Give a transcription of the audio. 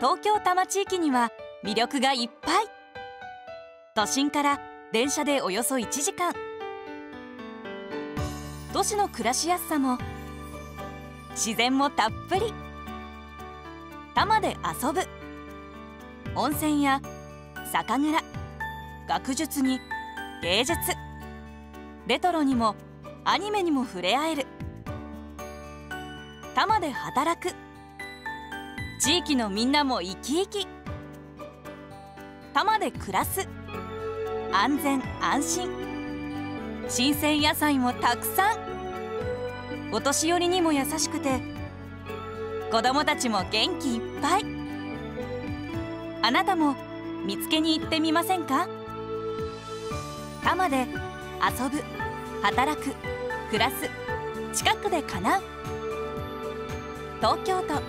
東京多摩地域には魅力がいっぱい。都心から電車でおよそ1時間。都市の暮らしやすさも自然もたっぷり。多摩で遊ぶ。温泉や酒蔵。学術に芸術。レトロにもアニメにも触れ合える。多摩で働く。地域のみんなも生き生き。多摩で暮らす。安全安心。新鮮野菜もたくさん。お年寄りにも優しくて。子供たちも元気いっぱい。あなたも見つけに行ってみませんか？多摩で遊ぶ働く暮らす。近くで叶う。東京都